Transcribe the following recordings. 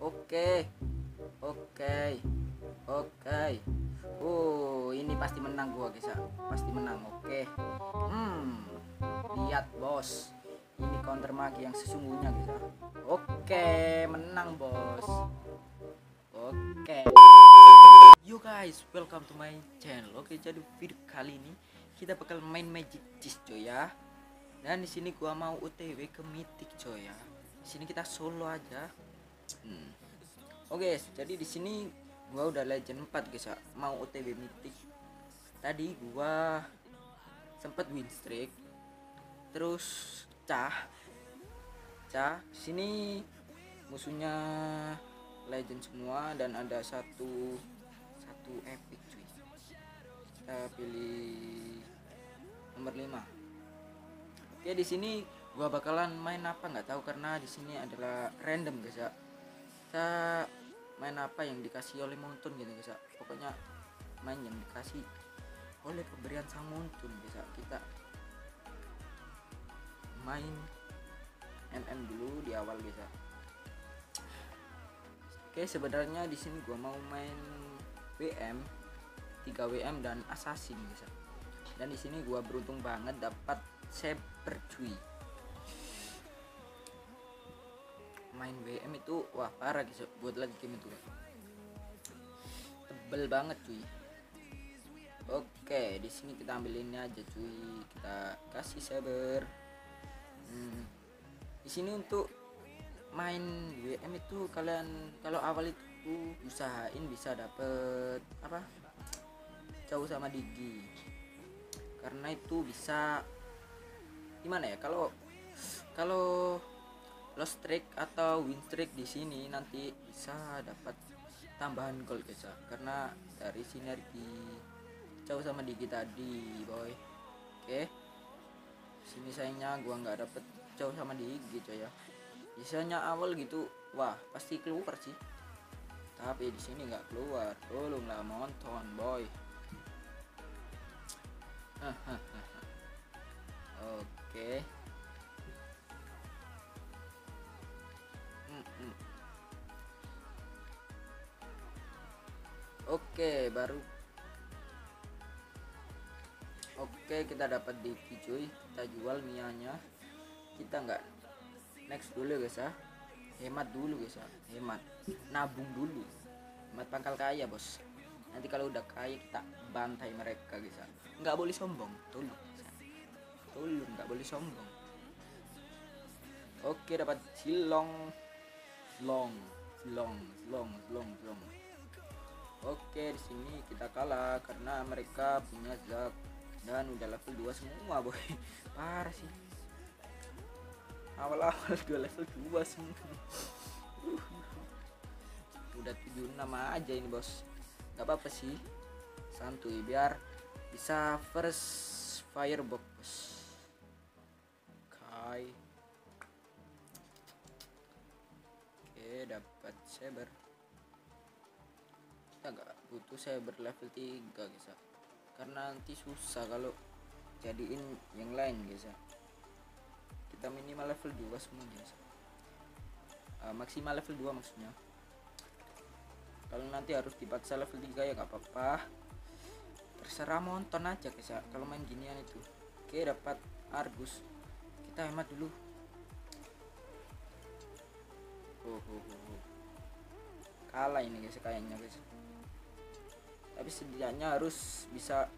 Oke. Oke. Oke. Oh, ini pasti menang gua, guys. ya. Pasti menang. Oke. Hmm. Lihat, Bos. Ini counter magi yang sesungguhnya, guys. ya. Oke, menang, Bos. Oke. Yo guys, welcome to my channel. Oke, jadi video kali ini kita bakal main Magic Cheese, coy ya. Dan di sini gua mau OTW ke Mythic, coy ya. Di sini kita solo aja. Hmm. Oke, jadi di sini gua udah legend 4 guys ya. Mau OTW Mythic. Tadi gua sempat win streak. Terus cah. Cah. Sini musuhnya legend semua dan ada satu satu epic cuy. Kita pilih nomor 5. Oke, di sini gua bakalan main apa nggak tahu karena di sini adalah random guys ya kita main apa yang dikasih oleh Mountain gitu ya pokoknya main yang dikasih oleh pemberian sang Mountain guys ya kita main MM dulu di awal ya oke sebenarnya di sini gua mau main WM 3 WM dan assassin ya dan di sini gua beruntung banget dapat saber cuy main WM itu wah parah guys buat lagi game itu tebel banget cuy. Oke di sini kita ambil ini aja cuy. Kita kasih saber hmm. di sini untuk main WM itu kalian kalau awal itu usahain bisa dapet apa jauh sama digi karena itu bisa gimana ya kalau kalau lost streak atau win streak di sini nanti bisa dapat tambahan gol guys karena dari sinergi jauh sama digi tadi boy. Oke. Sini sayangnya gua nggak dapet jauh sama digi coy ya. Bisanya awal gitu wah pasti keluar sih. Tapi di sini nggak keluar. Tolonglah monton boy. Oke Oke, baru Oke, kita dapat Diki cuy. Kita jual Mianya. Kita nggak next dulu guys ya. Hemat dulu guys ya. Hemat. Nabung dulu. Hemat pangkal kaya, Bos. Nanti kalau udah kaya kita bantai mereka guys ya. Nggak boleh sombong. Tolong. ya. Tolong nggak boleh sombong. Oke, dapat silong long long long long long. Oke di sini kita kalah karena mereka punya zak dan udah level 2 semua boy. Parah sih. Awal-awal dua level 2 semua. Udah 76 aja ini bos. Nggak apa-apa sih. Santuy biar bisa first firebox kai Dapat saber. Kita nggak butuh saber level 3, guys ya. Karena nanti susah kalau jadiin yang lain, guys ya. Kita minimal level 2 semua, guys. Uh, maksimal level 2 maksudnya. Kalau nanti harus dipaksa level 3 ya nggak apa-apa. Terserah monton aja, guys ya. Kalau main ginian itu. Oke, dapat Argus. Kita hemat dulu. Kalah ini guys kayaknya guys. Tapi setidaknya harus bisa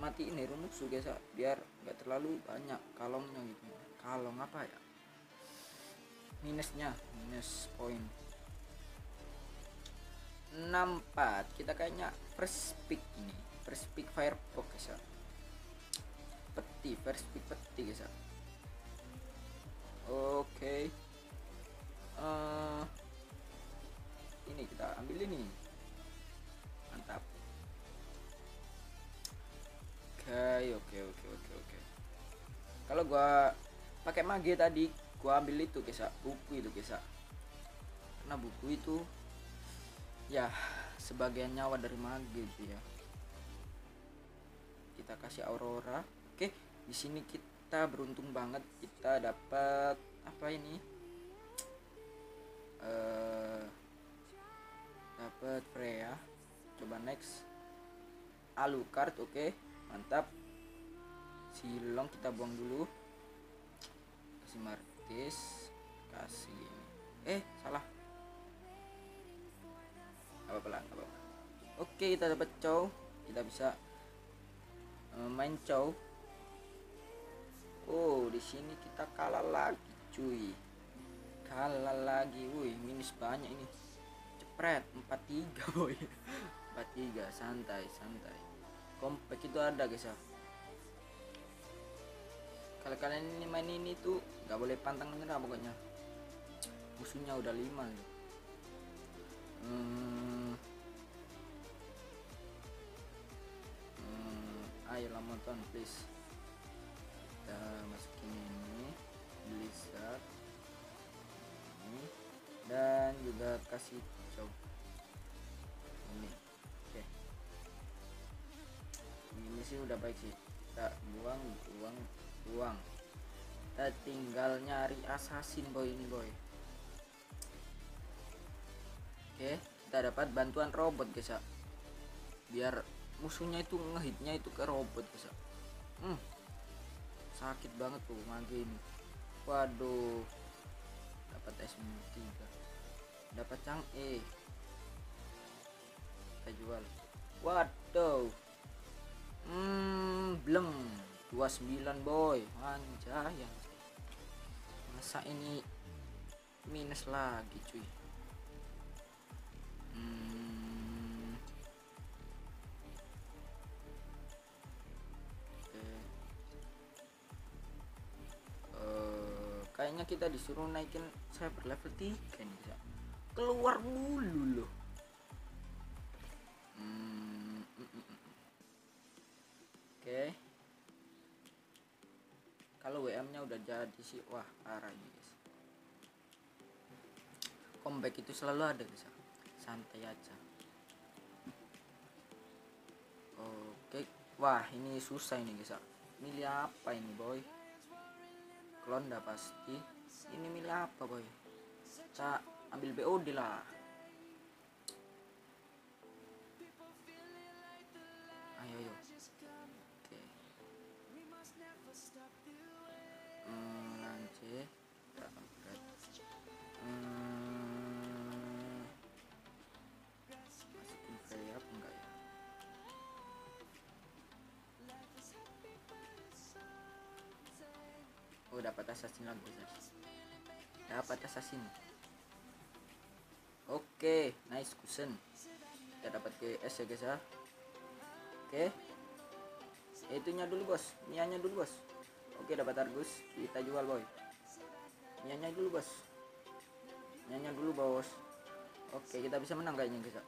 matiin hero musuh guys ya, biar nggak terlalu banyak kalongnya gitu. Kalong apa ya? Minusnya minus poin. 64 kita kayaknya first pick ini. First pick firebox guys ya peti first pick peti guys ya gua pakai mage tadi. Gua ambil itu kisah buku itu kisah karena buku itu ya sebagian nyawa dari mage itu ya. Kita kasih aurora. Oke di sini kita beruntung banget kita dapat apa ini? Eh dapat Freya. Coba next. Alucard oke. Mantap. Silong kita buang dulu Martis kasih ini. Eh salah. Apa pelan apa oke kita dapat cow kita bisa uh, main cow oh di sini kita kalah lagi cuy. Kalah lagi wih minus banyak ini. Cepret 43 boy. 43 santai santai. Kompak itu ada guys ya kalau kalian ini main ini tuh nggak boleh pantang menyerah pokoknya. Musuhnya udah lima gitu. hmm. Hmm. ayolah nonton please. Kita masukin ini blizzard. Ini. Dan juga kasih coba ini oke. Ini sih udah baik sih. Kita buang buang buang. Kita tinggal nyari assassin boy ini boy. Oke kita dapat bantuan robot guys ya. Biar musuhnya itu ngehitnya itu ke robot guys ya. Hmm, sakit banget tuh mage ini. Waduh. Dapat S3 dapat cang E. Kita jual. Waduh. Hmm belum 29 boy anjay masa ini minus lagi cuy hmm. Oke. Eh, kayaknya kita disuruh naikin cyber level 3 nih ya. keluar dulu loh Hmm, mm, mm, mm. oke kalau WM nya udah jadi sih wah parah ini guys. Comeback itu selalu ada guys santai aja. Oke. Wah ini susah ini guys milih apa ini boy? Klon dah pasti. Ini milih apa boy? Kita ambil BOD lah. Ayo ayo oh dapat assassin lagi guys dapat assassin. Oke nice kusen. Kita dapat GS ya guys ya. Oke. Itunya dulu bos. Nianya dulu bos. Oke dapat argus. Kita jual boy. Nianya dulu bos. Nianya dulu bos. Oke kita bisa menang kayaknya guys ya.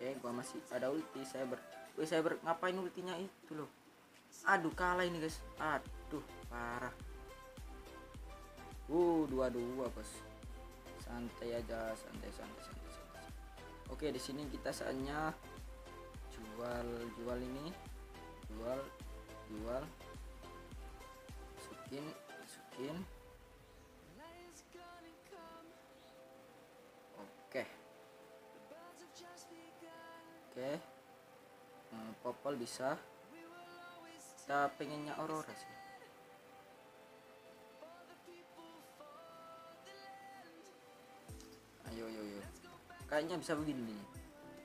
oke gua masih ada ulti saya ber Wih, saya ber ngapain ultinya itu loh? Aduh kalah ini guys. Aduh parah. Uh dua dua bos. Santai aja santai santai santai, santai. oke di sini kita saatnya jual jual ini. Jual jual. Masukin masukin. Oke. Oke. Hmm, popol bisa. Kita pengennya aurora sih kayaknya bisa begini nih.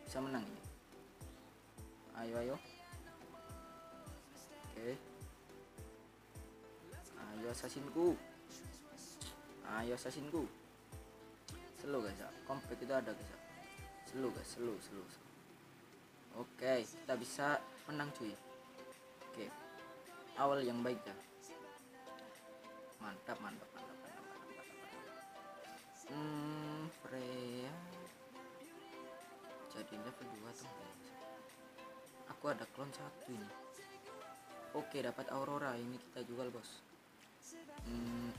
Bisa menang ini. Ayo ayo. Oke. Ayo asasinku. Ayo asasinku. Slow guys ya. Komplek itu ada guys ya. Slow guys slow slow, slow. oke kita bisa menang cuy. Oke. Awal yang baik ya. Mantap mantap mantap mantap mantap, mantap, mantap. hmm jadi level 2 tuh guys aku ada klon satu ini. Oke dapat aurora. Ini kita jual bos. Hmm,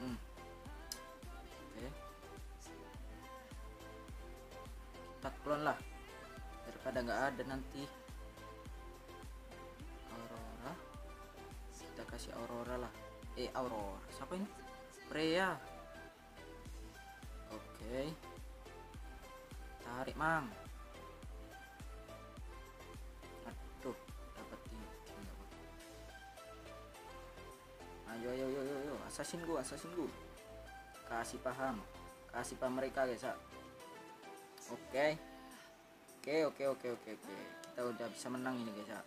hmm. oke. Kita klon lah. Daripada nggak ada nanti. Aurora. Kita kasih aurora lah. Eh aurora. Siapa ini? Freya. Oke. kita tarik mang. Aduh dapat tiga ayo ayo ayo ayo, ayo. assassin gua assassin gua kasih paham. Kasih paham mereka guys oke. Oke oke oke oke oke. Kita udah bisa menang ini guys ya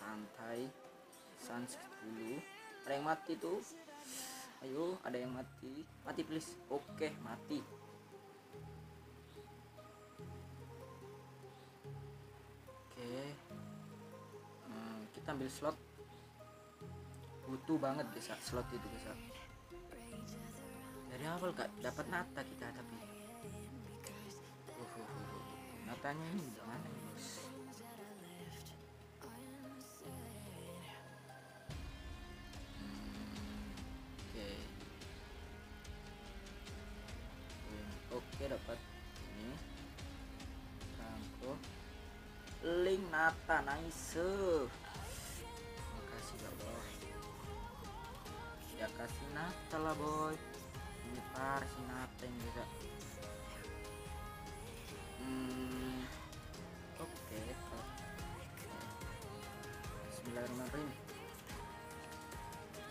santai. Sans dulu ada yang mati tuh. Ayo ada yang mati. Mati please. Oke mati kita ambil slot. Butuh banget bisa slot itu bisa dari awal gak dapat nata kita tapi. Uh, uh, uh, uh. natanya ini gimana bos? Hmm, oke. Oke dapat ini. Rangko link nata nice ya boy ya kasih nata lah boy. Ini par si nata yang bisa hmm oke Bismillahirrahmanirrahim.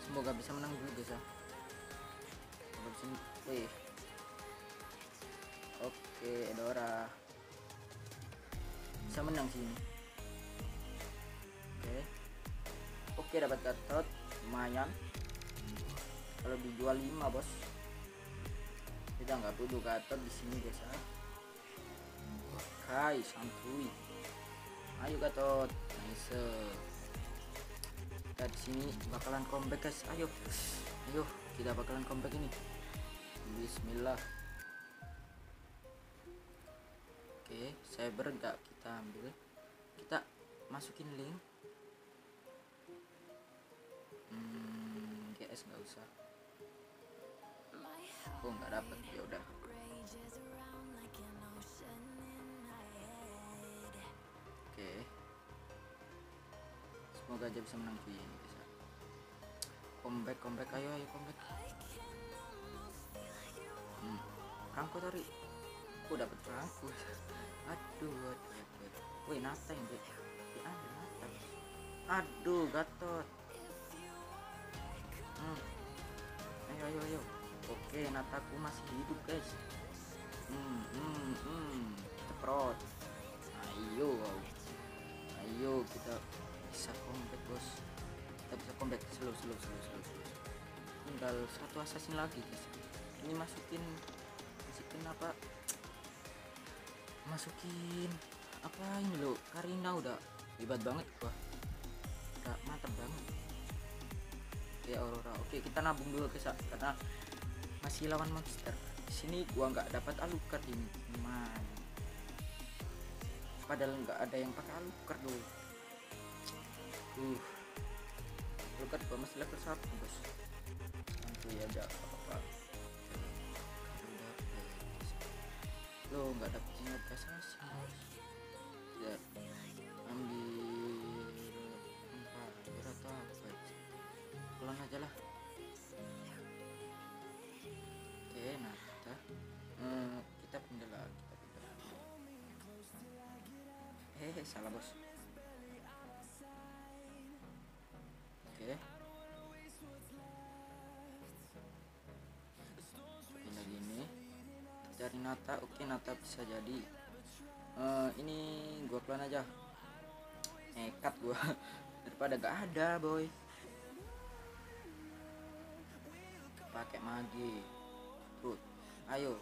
Semoga bisa menang dulu guys ya semoga bisa wih. Oke Edora bisa menang sih ini. Oke oke dapat gatot lumayan. Kalau dijual 5 bos. Kita nggak butuh gatot di sini guys ya. Oke santuy. Ayo gatot. Nice. Kita di sini bakalan comeback guys. Ayo. Ayo kita bakalan comeback ini. Bismillah. Oke cyber nggak kita ambil. Kita masukin link GS nggak usah. Oh nggak dapet ya udah. Oke. Semoga aja bisa menang cuy. Ini bisa. Comeback comeback. Ayo ayo comeback. Hmm. rangko tari oh dapet rangko aduh aduh aduh, wih nata yang ya ada nata aduh gatot hmm. ayo ayo ayo. Oke nataku masih hidup guys. Hmm hmm hmm. Ceprot. Ayo ayo kita bisa comeback bos. Kita bisa comeback. Slow slow slow slow, tinggal satu assassin lagi guys. Ini masukin masukin apa? Masukin apa ini lo Karina udah. Hebat banget gua udah mantap banget ya Aurora. Oke kita nabung dulu guys ya, karena masih lawan monster. Di sini gua nggak dapat alucard ini. Man. Padahal nggak ada yang pakai alucard loh. Uh. Alucard gua masih level satu bos. Santuy aja apa apa lo nggak sinyal assassin bos. Ya pulang aja lah. Oke nah kita hmm, kita pindah lagi kita pindah hehe salah bos. Oke. Pindah gini. Cari nata. Oke nata bisa jadi. Eh, ini gua pelan aja. Nekat gua. Daripada gak ada boy pakai magi. Brut. ayo.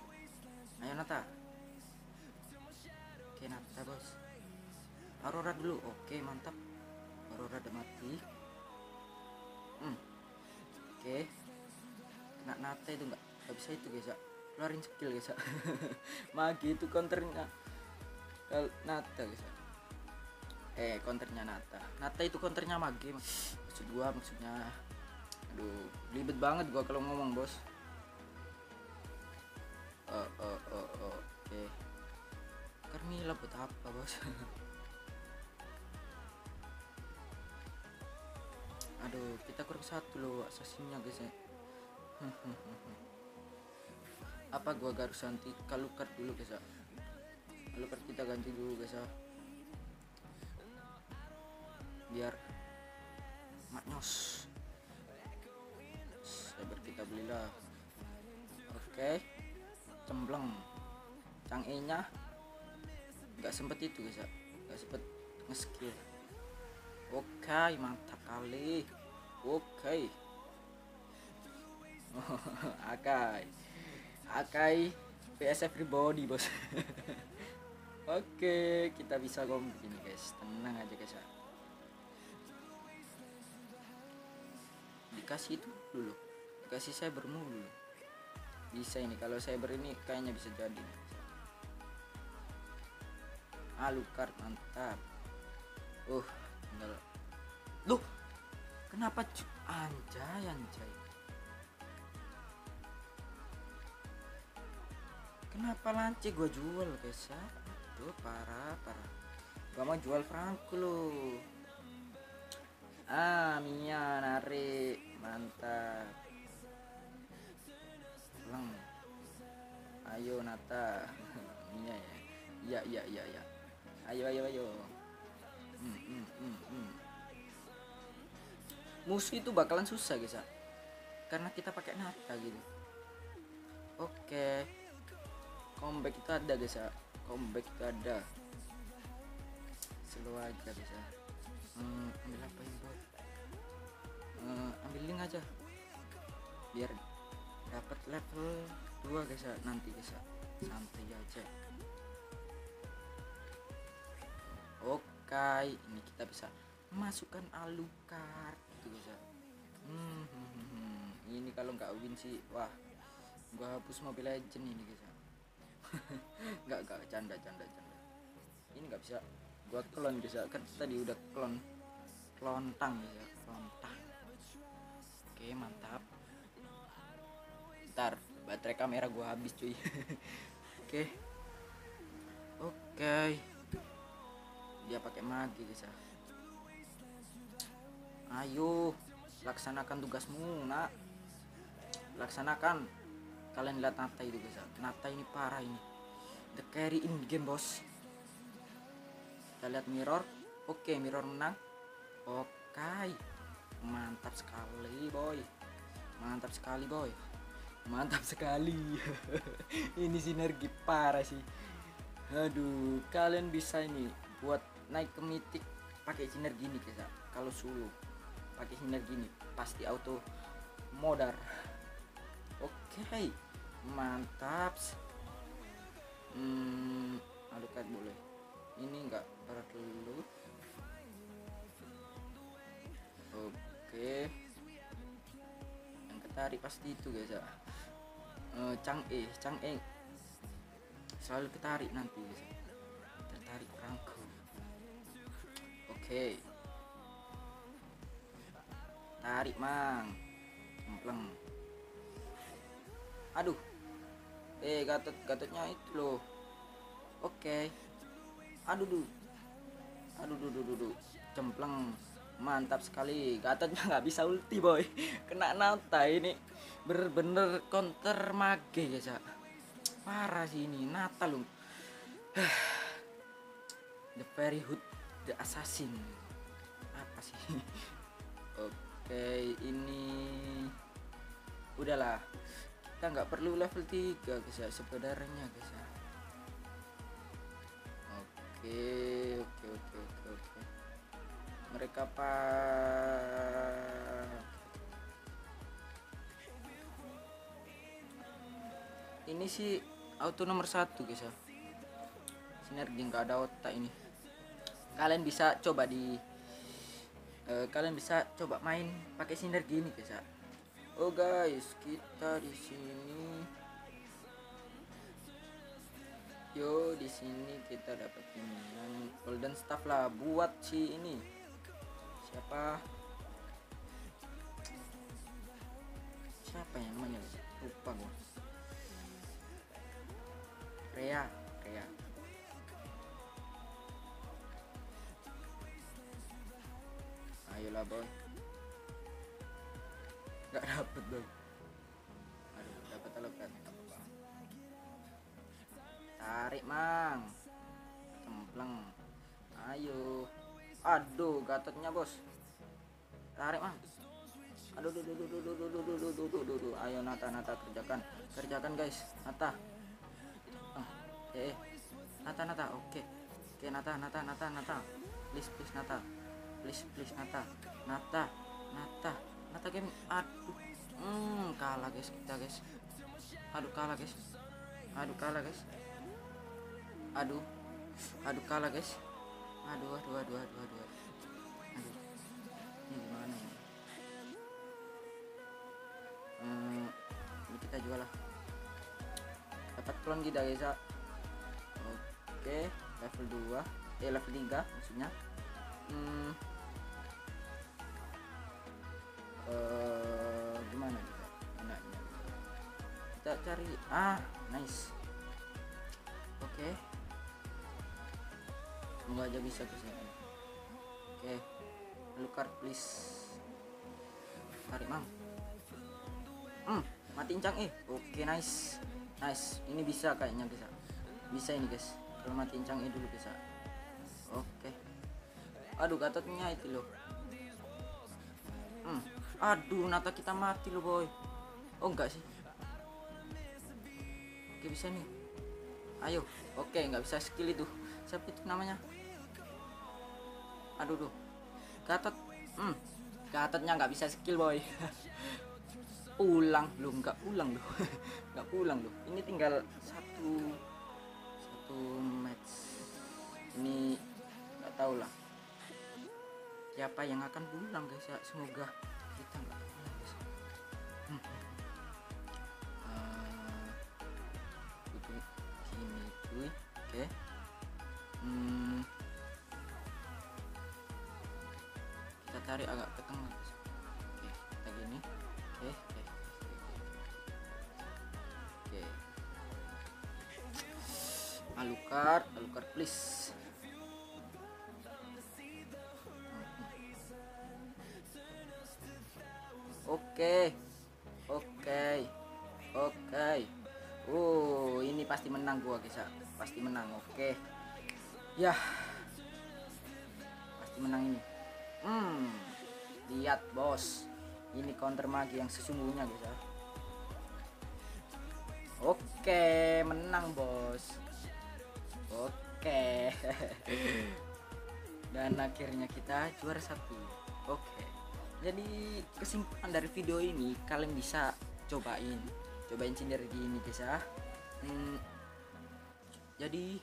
Ayo Nata. Oke Nata bos. Aurora dulu. Oke mantap. Aurora udah mati. Hmm. oke. Kena Nata itu nggak nggak bisa itu guys ya. Keluarin skill guys ya. Magi itu counternya Nata guys ya. Eh counternya Nata. Nata itu counternya magi maksud gua maksudnya aduh ribet banget gua kalau ngomong bos. Oh oh oh oke. Carmilla buat apa bos? Aduh kita kurang satu loh assassinnya guys ya. Apa gua harus anti kalukar dulu guys ya. Alucard kita ganti dulu guys ya. Biar maknyos belilah oke. Cempleng. Cang e nya nggak sempet itu guys ya nggak sempet nge-skill. Oke mantap kali. Oke. Akai. Akai PS everybody bos. Oke kita bisa kombi ini guys. Tenang aja guys ya dikasih itu dulu dikasih saya bermulu bisa ini kalau saya ini kayaknya bisa jadi. Alucard mantap. Uh tinggal. Loh kenapa anjay anjay. Kenapa lance gua jual guys ya? Aduh parah parah. Gua mau jual Franco lo ah Mia narik. Mantap pulang ayo Nata. Mia ya. Iya iya iya iya. Ayo ayo ayo. Hmm, hmm, hmm, hmm. musuh itu bakalan susah guys ya karena kita pakai Nata gitu. Oke. Comeback kita ada guys ya comeback kita ada. Slow aja guys ya hmm, ambil apa ini boy uh, ambil link aja. Biar dapat level 2 guys ya nanti guys ya santai aja. Oke ini kita bisa masukkan Alucard gitu guys ya hmm, hmm, hmm, ini kalau nggak win sih wah gua hapus Mobile Legend ini guys ya nggak nggak canda canda canda. Ini nggak bisa. Gua klon guys ya kan tadi udah klon klontang ya klontang oke mantap ntar baterai kamera gua habis cuy. Oke. Oke. Dia pakai magi guys ya ayo laksanakan tugasmu nak. Laksanakan. Kalian lihat Nata itu guys ya. Nata ini parah ini. The carry in game bos kita lihat mirror. Oke mirror menang. Oke mantap sekali boy. Mantap sekali boy mantap sekali. Ini sinergi parah sih. Aduh kalian bisa ini buat naik ke mitik pakai sinergi ini guys ya. kalau solo pakai sinergi ini pasti auto modar. Oke mantap. Hmm alukat boleh. Ini enggak berat dulu. Oke. Yang ketarik pasti itu guys ya uh, Chang E Chang E. Selalu ketarik nanti. Tertarik rangku oke. Tarik mang. Cempleng. Aduh. Eh gatot gatotnya itu loh. Oke. Okay aduh duh aduh duh duh duh, duh. cempleng mantap sekali. Gatotnya nggak bisa ulti boy. Kena nata ini. Bener-bener counter mage ya. Cak parah sih ini. Nata lu the very hood the assassin. Apa sih? Oke ini udahlah. Kita nggak perlu level 3 guys ya sebenarnya guys ya. Oke oke oke oke mereka pak ini sih auto nomor satu guys ya. Sinergi nggak ada otak ini. Kalian bisa coba di uh, kalian bisa coba main pakai sinergi ini guys ya. Oh guys kita di sini. Yo di sini kita dapat ini. Golden staff lah buat si ini siapa? Siapa yang namanya? Lupa gua. Rea Rea. Ayolah boy nggak dapet boy aduh dapat alokan tarik mang. Pleng ayo aduh gatotnya bos tarik mang aduh duh, duh, duh, duh, duh, duh, duh, duh, duh, duh, duh, duh. ayo Nata Nata kerjakan kerjakan guys Nata oh, eh, eh. Nata Nata oke oke Nata Nata Nata Nata please please Nata please please Nata Nata Nata Nata game aduh hmm kalah guys kita guys aduh kalah guys aduh kalah guys aduh aduh kalah guys aduh aduh aduh aduh aduh. Aduh, gimana ini hmm, ini kita jual dapat klon kita guys ya oke level 2 eh level 3 maksudnya. Hmm, uh, gimana enaknya. Kita cari. Ah nice. Oke semoga aja bisa ke sini oke card please. Tarik mang. Hmm mati incang eh oke nice. Nice. Ini bisa kayaknya bisa. Bisa ini guys. Kalau mati incang eh dulu bisa. Oke. Aduh gatotnya itu loh. Hmm. Aduh nata kita mati loh boy. Oh enggak sih. Oke bisa nih. Ayo. Oke nggak bisa skill itu. Siapa itu namanya aduh duh. Gatot. Hmm. Gatotnya nggak bisa skill boy. Pulang belum nggak pulang loh. Nggak pulang loh. Ini tinggal satu satu match. Ini nggak tahu lah. Siapa yang akan pulang guys ya? Semoga alukar alukar please Oke. Oke. Oke. Oh, ini pasti menang gua, guys. ya. Pasti menang. Oke. Ya. Pasti menang ini. Hmm. Lihat, Bos. Ini counter magi yang sesungguhnya, guys. ya. Oke, menang, Bos. Oke. Dan akhirnya kita juara satu. Oke. Jadi kesimpulan dari video ini kalian bisa cobain. Cobain sinergi ini guys ya. Hmm, jadi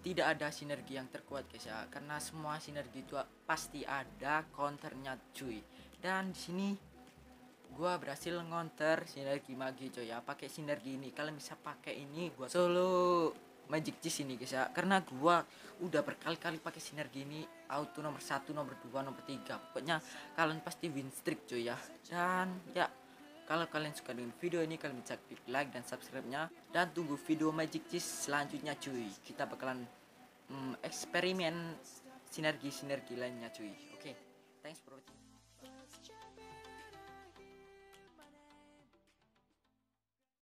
tidak ada sinergi yang terkuat guys ya. Karena semua sinergi itu pasti ada counternya cuy. Dan di sini gua berhasil ngonter sinergi magi coy ya. Pakai sinergi ini. Kalian bisa pakai ini gua solo magic cheese ini guys ya. Karena gua udah berkali-kali pakai sinergi ini auto nomor satu nomor dua nomor tiga. Pokoknya kalian pasti win streak cuy ya. Dan ya kalau kalian suka dengan video ini kalian bisa klik like dan subscribe nya dan tunggu video magic cheese selanjutnya cuy. Kita bakalan mm, eksperimen sinergi-sinergi lainnya cuy. Oke okay. thanks for watching